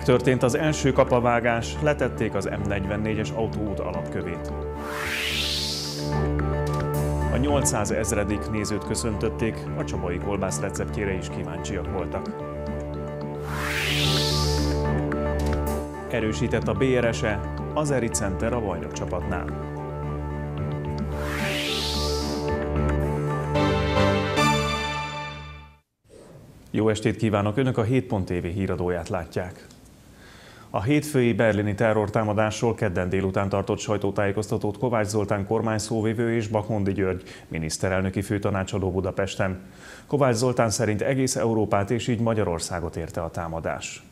Megtörtént az első kapavágás, letették az M44-es autóút alapkövét. A 800 ezredik nézőt köszöntötték, a csabai kolbász receptjére is kíváncsiak voltak. Erősített a BRS-e, az Eri Center a bajnok csapatnál. Jó estét kívánok! Önök a 7.tv híradóját látják. A hétfői berlini terrortámadásról kedden délután tartott sajtótájékoztatót Kovács Zoltán kormányszóvivő és Bakmondi György miniszterelnöki főtanácsadó Budapesten. Kovács Zoltán szerint egész Európát és így Magyarországot érte a támadás.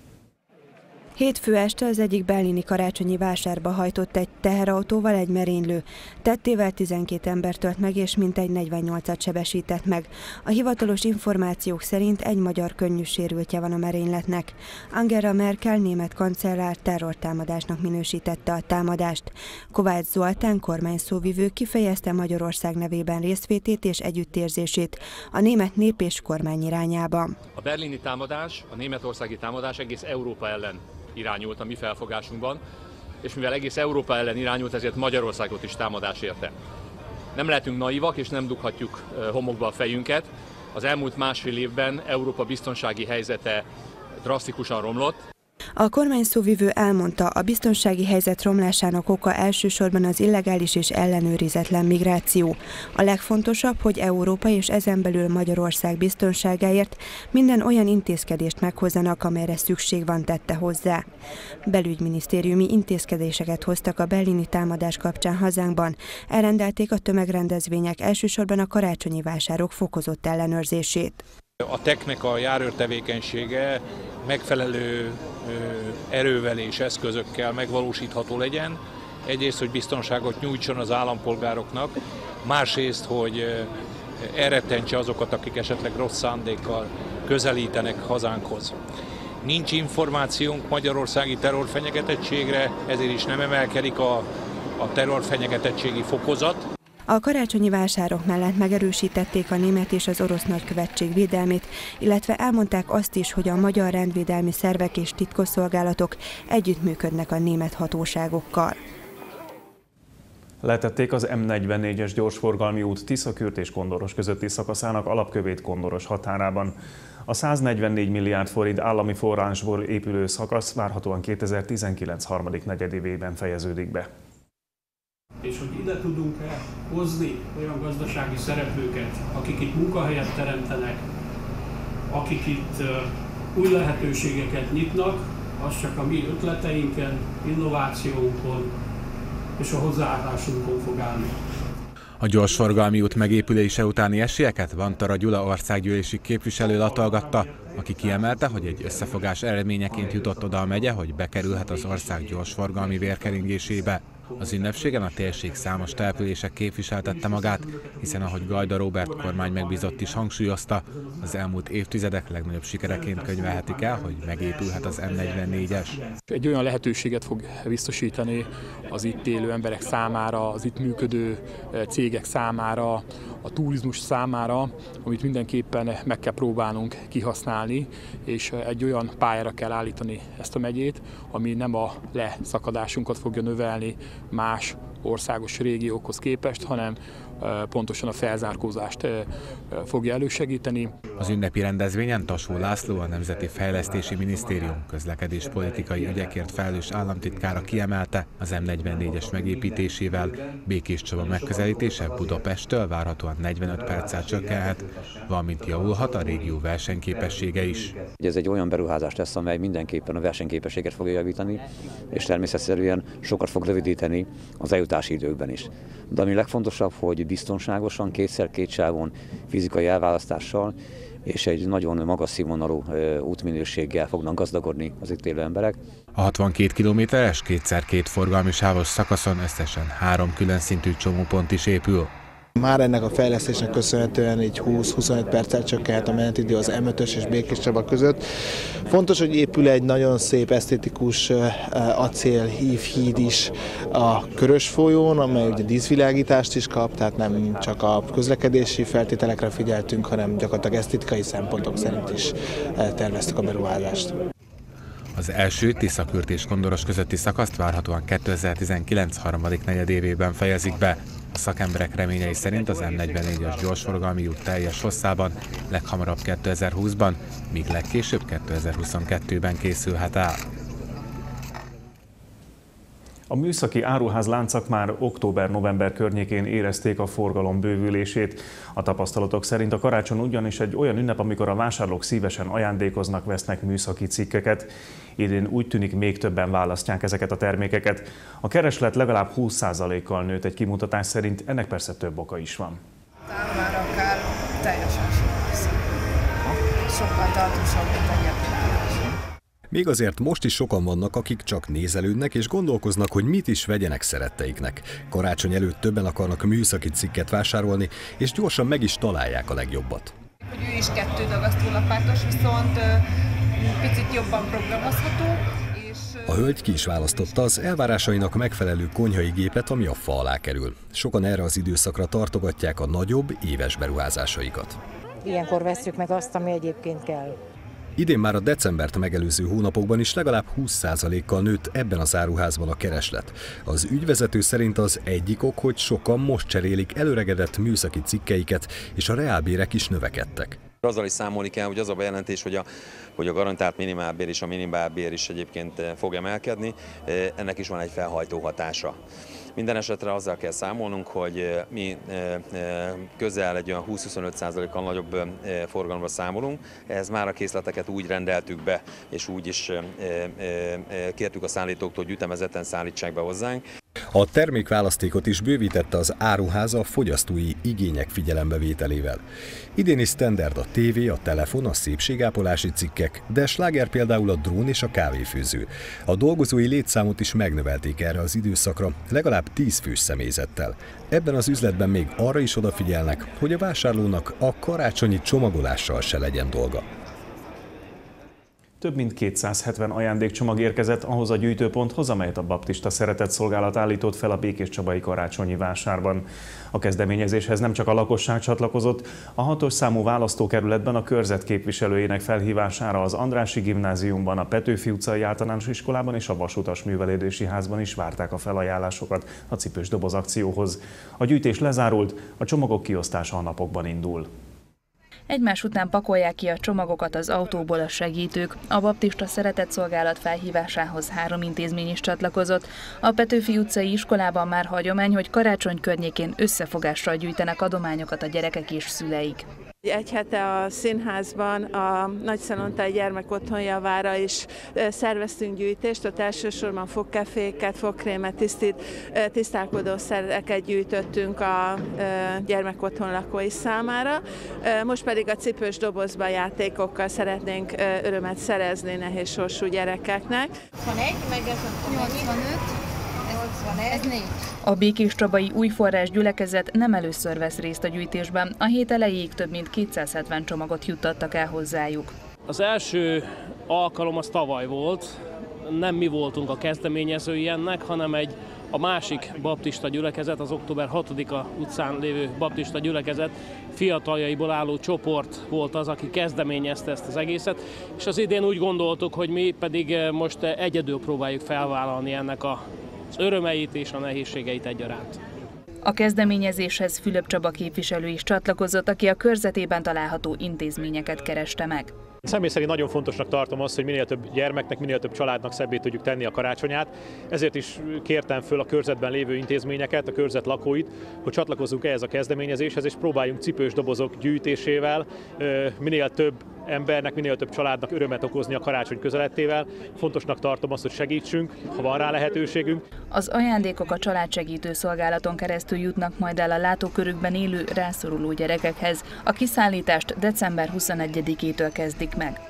Hétfő este az egyik berlini karácsonyi vásárba hajtott egy teherautóval egy merénylő. Tettével 12 ember tölt meg, és mintegy 48-at sebesített meg. A hivatalos információk szerint egy magyar könnyű sérültje van a merényletnek. Angela Merkel német kancellár terrortámadásnak minősítette a támadást. Kovács Zoltán kormányszóvivő kifejezte Magyarország nevében részvétét és együttérzését a német nép és kormány irányába. A berlini támadás, a németországi támadás egész Európa ellen irányult a mi felfogásunkban, és mivel egész Európa ellen irányult, ezért Magyarországot is támadás érte. Nem lehetünk naivak, és nem dughatjuk homokba a fejünket. Az elmúlt másfél évben Európa biztonsági helyzete drasztikusan romlott. A kormány szóvivő elmondta, a biztonsági helyzet romlásának oka elsősorban az illegális és ellenőrizetlen migráció. A legfontosabb, hogy Európa és ezen belül Magyarország biztonságáért minden olyan intézkedést meghozzanak, amelyre szükség van tette hozzá. Belügyminisztériumi intézkedéseket hoztak a berlini támadás kapcsán hazánkban. Elrendelték a tömegrendezvények elsősorban a karácsonyi vásárok fokozott ellenőrzését. A teknek a járőr tevékenysége megfelelő erővel és eszközökkel megvalósítható legyen. Egyrészt, hogy biztonságot nyújtson az állampolgároknak, másrészt, hogy elrettentse azokat, akik esetleg rossz szándékkal közelítenek hazánkhoz. Nincs információnk magyarországi terrorfenyegetettségre, ezért is nem emelkedik a, a terrorfenyegetettségi fokozat. A karácsonyi vásárok mellett megerősítették a német és az orosz nagykövetség védelmét, illetve elmondták azt is, hogy a magyar rendvédelmi szervek és titkosszolgálatok együttműködnek a német hatóságokkal. Letették az M44-es gyorsforgalmi út Tiszakürt és Kondoros közötti szakaszának alapkövét Kondoros határában. A 144 milliárd forint állami forrásból épülő szakasz várhatóan 2019 harmadik negyedévében fejeződik be ide tudunk-e hozni olyan gazdasági szereplőket, akik itt munkahelyet teremtenek, akik itt új lehetőségeket nyitnak, az csak a mi ötleteinken, innovációnkon és a hozzáállásunkon fog állni. A gyorsforgalmi út megépülése utáni esélyeket Vantara Gyula országgyűlési képviselő latolgatta, aki kiemelte, hogy egy összefogás eredményeként jutott oda a megye, hogy bekerülhet az ország gyorsforgalmi vérkeringésébe. Az ünnepségen a térség számos települések képviseltette magát, hiszen ahogy Gajda Robert kormány megbízott is hangsúlyozta, az elmúlt évtizedek legnagyobb sikereként könyvelhetik el, hogy megépülhet az M44-es. Egy olyan lehetőséget fog biztosítani az itt élő emberek számára, az itt működő eh, cégek számára, a turizmus számára, amit mindenképpen meg kell próbálnunk kihasználni, és egy olyan pályára kell állítani ezt a megyét, ami nem a leszakadásunkat fogja növelni, más országos régiókhoz képest, hanem pontosan a felzárkózást fogja elősegíteni. Az ünnepi rendezvényen Tasó László, a Nemzeti Fejlesztési Minisztérium közlekedés politikai ügyekért felelős államtitkára kiemelte, az M44-es megépítésével Békés Csaba megközelítése Budapesttől várhatóan 45 perccel csökkenhet, valamint javulhat a régió versenyképessége is. Ez egy olyan beruházás lesz, amely mindenképpen a versenyképességet fogja javítani, és természetesen sokat fog rövidíteni az eljutási időkben is. De ami legfontosabb, hogy biztonságosan, kétszer két sávon, fizikai elválasztással, és egy nagyon magas színvonalú útminőséggel fognak gazdagodni az itt élő emberek. A 62 kilométeres kétszer két forgalmi sávos szakaszon összesen három külön szintű csomópont is épül. Már ennek a fejlesztésnek köszönhetően így 20-25 perccel csökkenhet a menetidő az M5-ös és Békés Csaba között. Fontos, hogy épül egy nagyon szép, esztétikus acél híd is a Körös folyón, amely ugye díszvilágítást is kap, tehát nem csak a közlekedési feltételekre figyeltünk, hanem gyakorlatilag esztétikai szempontok szerint is terveztük a beruházást. Az első Tiszakürt és Kondoros közötti szakaszt várhatóan 2019 harmadik negyedévében fejezik be. A szakemberek reményei szerint az M44-es gyorsforgalmi út teljes hosszában leghamarabb 2020-ban, míg legkésőbb 2022-ben készülhet el. A műszaki áruház láncak már október-november környékén érezték a forgalom bővülését. A tapasztalatok szerint a karácsony ugyanis egy olyan ünnep, amikor a vásárlók szívesen ajándékoznak, vesznek műszaki cikkeket. Idén úgy tűnik még többen választják ezeket a termékeket. A kereslet legalább 20%-kal nőtt egy kimutatás szerint, ennek persze több oka is van. Már akár teljesen sokkal tartósabb, még azért most is sokan vannak, akik csak nézelődnek és gondolkoznak, hogy mit is vegyenek szeretteiknek. Karácsony előtt többen akarnak műszaki cikket vásárolni, és gyorsan meg is találják a legjobbat. Hogy ő is kettő dagasztólapátos, viszont picit jobban programozható, a hölgy ki is választotta az elvárásainak megfelelő konyhai gépet, ami a fa alá kerül. Sokan erre az időszakra tartogatják a nagyobb, éves beruházásaikat. Ilyenkor veszük meg azt, ami egyébként kell. Idén már a decembert megelőző hónapokban is legalább 20%-kal nőtt ebben az áruházban a kereslet. Az ügyvezető szerint az egyik ok, hogy sokan most cserélik előregedett műszaki cikkeiket, és a reálbérek is növekedtek. Azzal is számolni kell, hogy az a bejelentés, hogy a, hogy a garantált minimálbér és a minimálbér is egyébként fog emelkedni, ennek is van egy felhajtó hatása. Minden esetre azzal kell számolnunk, hogy mi közel egy olyan 20-25%-kal nagyobb forgalomra számolunk. Ez már a készleteket úgy rendeltük be, és úgy is kértük a szállítóktól, hogy ütemezeten szállítsák be hozzánk. A termékválasztékot is bővítette az áruháza a fogyasztói igények figyelembevételével. Idén is standard a tévé, a telefon, a szépségápolási cikkek, de sláger például a drón és a kávéfőző. A dolgozói létszámot is megnövelték erre az időszakra, legalább 10 fős személyzettel. Ebben az üzletben még arra is odafigyelnek, hogy a vásárlónak a karácsonyi csomagolással se legyen dolga. Több mint 270 ajándékcsomag érkezett ahhoz a gyűjtőponthoz, amelyet a Baptista Szeretett Szolgálat állított fel a Békés Csabai karácsonyi vásárban. A kezdeményezéshez nem csak a lakosság csatlakozott, a hatos számú választókerületben a körzet képviselőjének felhívására az Andrási Gimnáziumban, a Petőfi utcai általános iskolában és a Vasutas Művelődési Házban is várták a felajánlásokat a cipős doboz akcióhoz. A gyűjtés lezárult, a csomagok kiosztása a napokban indul. Egymás után pakolják ki a csomagokat az autóból a segítők. A baptista szeretett szolgálat felhívásához három intézmény is csatlakozott. A Petőfi utcai iskolában már hagyomány, hogy karácsony környékén összefogással gyűjtenek adományokat a gyerekek és szüleik. Egy hete a színházban a Nagyszalontai Gyermekotthon javára is szerveztünk gyűjtést, ott elsősorban fogkeféket, fogkrémet, tisztít, tisztálkodó szereket gyűjtöttünk a gyermekotthon lakói számára. Most pedig a cipős dobozba játékokkal szeretnénk örömet szerezni nehéz sorsú gyerekeknek. 21, meg ez a 85, ez négy. A Békés Csabai új forrás gyülekezet nem először vesz részt a gyűjtésben. A hét elejéig több mint 270 csomagot juttattak el hozzájuk. Az első alkalom az tavaly volt. Nem mi voltunk a kezdeményezői ennek, hanem egy a másik baptista gyülekezet, az október 6-a utcán lévő baptista gyülekezet fiataljaiból álló csoport volt az, aki kezdeményezte ezt az egészet, és az idén úgy gondoltuk, hogy mi pedig most egyedül próbáljuk felvállalni ennek a az örömeit és a nehézségeit egyaránt. A kezdeményezéshez Fülöp Csaba képviselő is csatlakozott, aki a körzetében található intézményeket kereste meg. Személy szerint nagyon fontosnak tartom azt, hogy minél több gyermeknek, minél több családnak szebbé tudjuk tenni a karácsonyát. Ezért is kértem föl a körzetben lévő intézményeket, a körzet lakóit, hogy csatlakozzunk ehhez a kezdeményezéshez, és próbáljunk cipős dobozok gyűjtésével minél több embernek, minél több családnak örömet okozni a karácsony közelettével. Fontosnak tartom azt, hogy segítsünk, ha van rá lehetőségünk. Az ajándékok a családsegítő szolgálaton keresztül jutnak majd el a látókörükben élő rászoruló gyerekekhez. A kiszállítást december 21-től kezdik meg.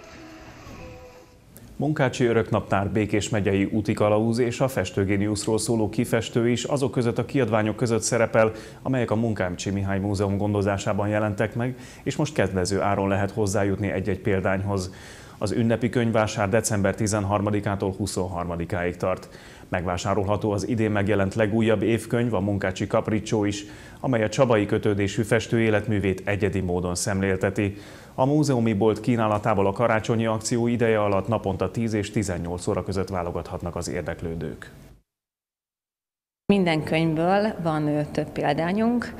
Munkácsi Öröknaptár Békés megyei úti kalauz és a Festőgéniuszról szóló kifestő is azok között a kiadványok között szerepel, amelyek a Munkácsi Mihály Múzeum gondozásában jelentek meg, és most kedvező áron lehet hozzájutni egy-egy példányhoz. Az ünnepi könyvvásár december 13-ától 23-áig tart. Megvásárolható az idén megjelent legújabb évkönyv, a Munkácsi Capriccio is, amely a csabai kötődésű festő életművét egyedi módon szemlélteti. A múzeumi bolt kínálatából a karácsonyi akció ideje alatt naponta 10 és 18 óra között válogathatnak az érdeklődők. Minden könyvből van több példányunk,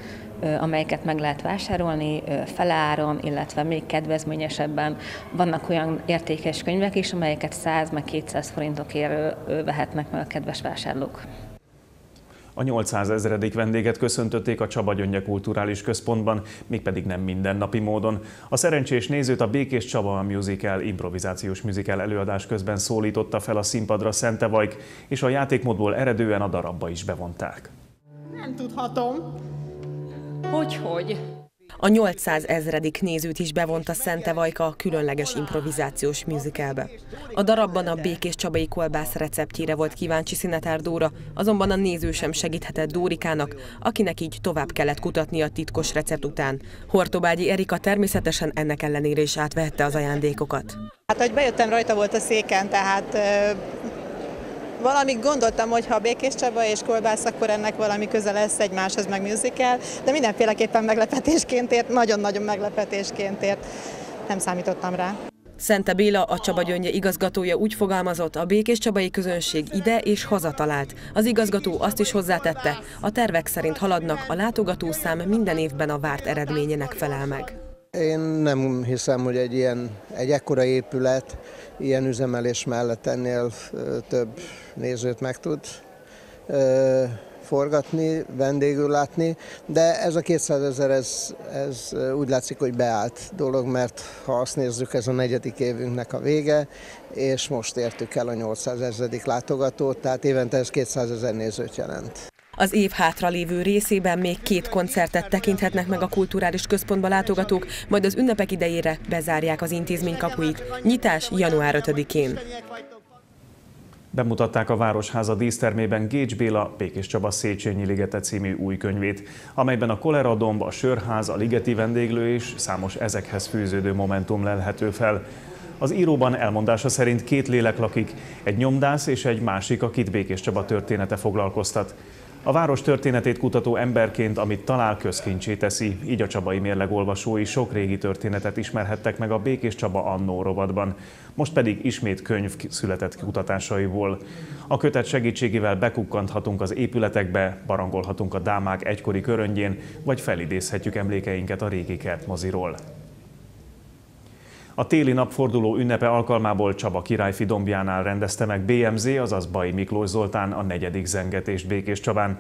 amelyeket meg lehet vásárolni feláron, illetve még kedvezményesebben. Vannak olyan értékes könyvek is, amelyeket 100 meg 200 forintokért vehetnek meg a kedves vásárlók. A 800 ezeredik vendéget köszöntötték a Csaba Gyöngye Kulturális Központban, mégpedig nem mindennapi módon. A szerencsés nézőt a Békés Csaba Musical improvizációs musical előadás közben szólította fel a színpadra Szentevajk, és a játékmódból eredően a darabba is bevonták. Nem tudhatom. Hogy-hogy? A 800 ezredik nézőt is bevonta Szente Vajka a különleges improvizációs musicalbe. A darabban a Békés Csabai kolbász receptjére volt kíváncsi Szinetár Dóra, azonban a néző sem segíthetett Dórikának, akinek így tovább kellett kutatni a titkos recept után. Hortobágyi Erika természetesen ennek ellenére is átvehette az ajándékokat. Hát, hogy bejöttem, rajta volt a széken, tehát Valamit gondoltam, hogy ha Békés Csaba és Kolbász, akkor ennek valami köze lesz egymáshoz, meg musical, de mindenféleképpen meglepetésként ért, nagyon-nagyon meglepetésként ért. Nem számítottam rá. Szente Béla, a Csaba Gyöngye igazgatója úgy fogalmazott, a Békés Csabai közönség ide és hazatalált. Az igazgató azt is hozzátette, a tervek szerint haladnak, a látogatószám minden évben a várt eredményének felel meg. Én nem hiszem, hogy egy ilyen, egy ekkora épület ilyen üzemelés mellett ennél több nézőt meg tud forgatni, vendégül látni, de ez a 200 ezer, ez, ez úgy látszik, hogy beállt dolog, mert ha azt nézzük, ez a negyedik évünknek a vége, és most értük el a 800 ezerik látogatót, tehát évente ez 200 ezer nézőt jelent. Az év hátralévő részében még két koncertet tekinthetnek meg a kulturális központba látogatók, majd az ünnepek idejére bezárják az intézmény kapuit. Nyitás január 5-én. Bemutatták a Városháza dísztermében Gécs Béla Békés Csaba Széchenyi Ligete című új könyvét, amelyben a Koleradomb, a Sörház, a Ligeti vendéglő és számos ezekhez fűződő momentum lelhető fel. Az íróban elmondása szerint két lélek lakik, egy nyomdász és egy másik, akit Békés Csaba története foglalkoztat. A város történetét kutató emberként, amit talál közkincsé teszi, így a csabai mérleg olvasói sok régi történetet ismerhettek meg a Békés Csaba Annó rovatban. Most pedig ismét könyv született kutatásaiból. A kötet segítségével bekukkanthatunk az épületekbe, barangolhatunk a dámák egykori köröngyén, vagy felidézhetjük emlékeinket a régi kertmoziról. A téli napforduló ünnepe alkalmából Csaba királyfi dombjánál rendezte meg BMZ, azaz Bai Miklós Zoltán a negyedik zengetést Békés Csabán.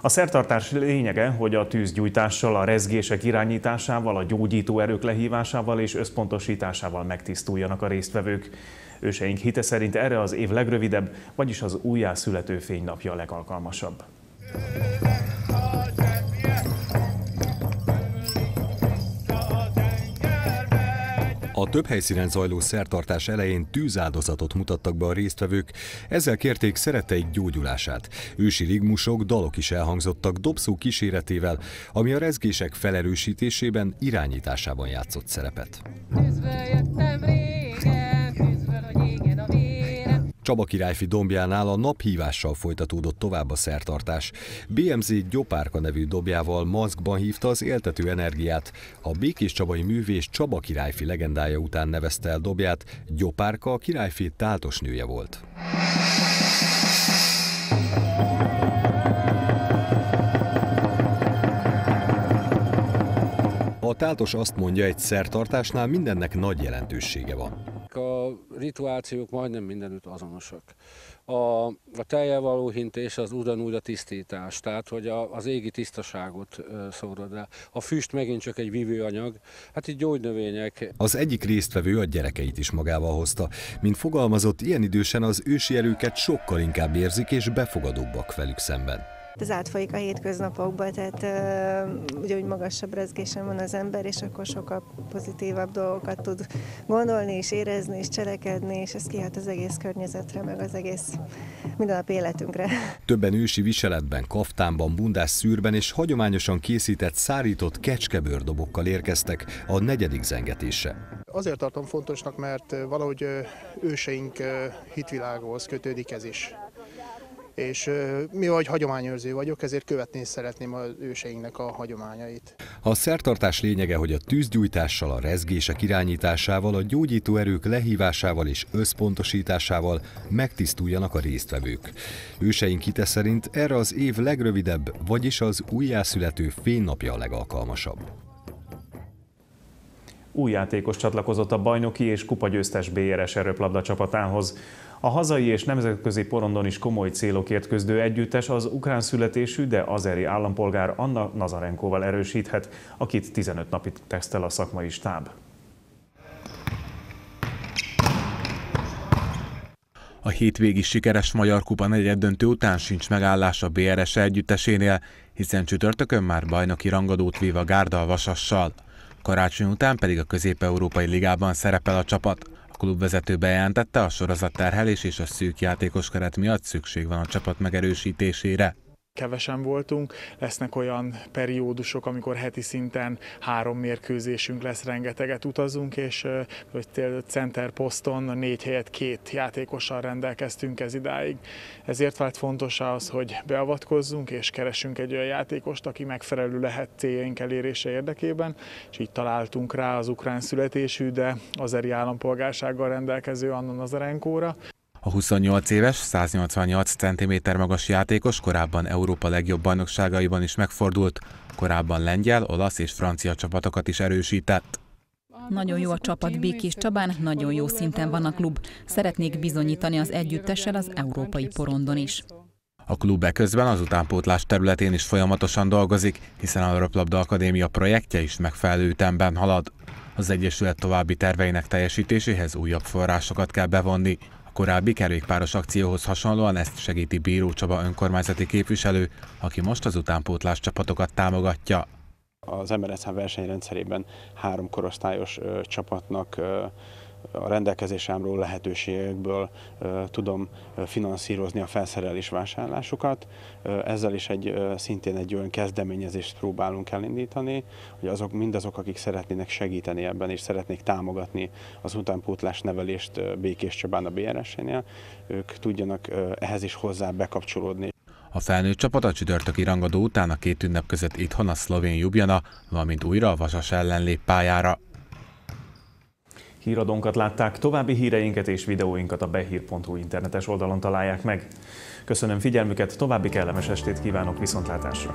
A szertartás lényege, hogy a tűzgyújtással, a rezgések irányításával, a gyógyító erők lehívásával és összpontosításával megtisztuljanak a résztvevők. Őseink hite szerint erre az év legrövidebb, vagyis az újjászülető fénynapja a legalkalmasabb. A több helyszínen zajló szertartás elején tűzáldozatot mutattak be a résztvevők, ezzel kérték szeretteik gyógyulását. Ősi rigmusok, dalok is elhangzottak dobszó kíséretével, ami a rezgések felerősítésében, irányításában játszott szerepet. Csaba királyfi dombjánál a naphívással folytatódott tovább a szertartás. BMZ Gyopárka nevű dobjával maszkban hívta az éltető energiát. A Békés Csabai művés Csaba királyfi legendája után nevezte el dobját, Gyopárka a királyfi táltos nője volt. A táltos azt mondja, egy szertartásnál mindennek nagy jelentősége van a rituációk majdnem mindenütt azonosak. A, a teljel való hintés az ugyanúgy a tisztítás, tehát hogy a, az égi tisztaságot szórod el. A füst megint csak egy vívőanyag, hát itt gyógynövények. Az egyik résztvevő a gyerekeit is magával hozta. Mint fogalmazott, ilyen idősen az ősi erőket sokkal inkább érzik és befogadóbbak velük szemben ez átfolyik a hétköznapokba, tehát ugye úgy magasabb rezgésen van az ember, és akkor sokkal pozitívabb dolgokat tud gondolni, és érezni, és cselekedni, és ez kihat az egész környezetre, meg az egész mindennapi életünkre. Többen ősi viseletben, kaftánban, bundás szűrben és hagyományosan készített szárított kecskebőrdobokkal érkeztek a negyedik zengetésre. Azért tartom fontosnak, mert valahogy őseink hitvilághoz kötődik ez is és mi vagy hagyományőrző vagyok, ezért követni szeretném az őseinknek a hagyományait. A szertartás lényege, hogy a tűzgyújtással, a rezgések irányításával, a gyógyító erők lehívásával és összpontosításával megtisztuljanak a résztvevők. Őseink hite szerint erre az év legrövidebb, vagyis az újjászülető fénynapja a legalkalmasabb. Új játékos csatlakozott a bajnoki és kupagyőztes BRS erőplabda csapatához. A hazai és nemzetközi porondon is komoly célokért küzdő együttes az ukrán születésű, de azeri állampolgár Anna Nazarenkóval erősíthet, akit 15 napig tesztel a szakmai stáb. A hétvégi sikeres Magyar Kupa negyed döntő után sincs megállás a BRS együttesénél, hiszen csütörtökön már bajnoki rangadót vív a Gárda a Vasassal. Karácsony után pedig a Közép-Európai Ligában szerepel a csapat. A klubvezető bejelentette, a sorozat terhelés és a szűk játékos keret miatt szükség van a csapat megerősítésére kevesen voltunk. Lesznek olyan periódusok, amikor heti szinten három mérkőzésünk lesz, rengeteget utazunk, és hogy center poszton négy helyet két játékossal rendelkeztünk ez idáig. Ezért vált fontos az, hogy beavatkozzunk, és keresünk egy olyan játékost, aki megfelelő lehet céljaink elérése érdekében, és így találtunk rá az ukrán születésű, de azeri állampolgársággal rendelkező Anna Nazarenkóra. A 28 éves, 188 cm magas játékos korábban Európa legjobb bajnokságaiban is megfordult, korábban lengyel, olasz és francia csapatokat is erősített. Nagyon jó a csapat Békés Csabán, nagyon jó szinten van a klub. Szeretnék bizonyítani az együttessel az európai porondon is. A klub eközben az utánpótlás területén is folyamatosan dolgozik, hiszen a Röplabda Akadémia projektje is megfelelő ütemben halad. Az Egyesület további terveinek teljesítéséhez újabb forrásokat kell bevonni korábbi kerékpáros akcióhoz hasonlóan ezt segíti Bíró Csaba önkormányzati képviselő, aki most az utánpótlás csapatokat támogatja. Az MRSH versenyrendszerében három korosztályos ö, csapatnak ö, a rendelkezésre álló lehetőségekből tudom finanszírozni a felszerelés vásárlásukat. Ezzel is egy, szintén egy olyan kezdeményezést próbálunk elindítani, hogy azok, mindazok, akik szeretnének segíteni ebben, és szeretnék támogatni az utánpótlás nevelést Békés Csabán a BRS-nél, ők tudjanak ehhez is hozzá bekapcsolódni. A felnőtt csapat a csütörtöki rangadó után a két ünnep között itthon a szlovén Jubjana, valamint újra a Vasas ellen lép pályára. Híradónkat látták, további híreinket és videóinkat a behír.hu internetes oldalon találják meg. Köszönöm figyelmüket, további kellemes estét kívánok viszontlátásra!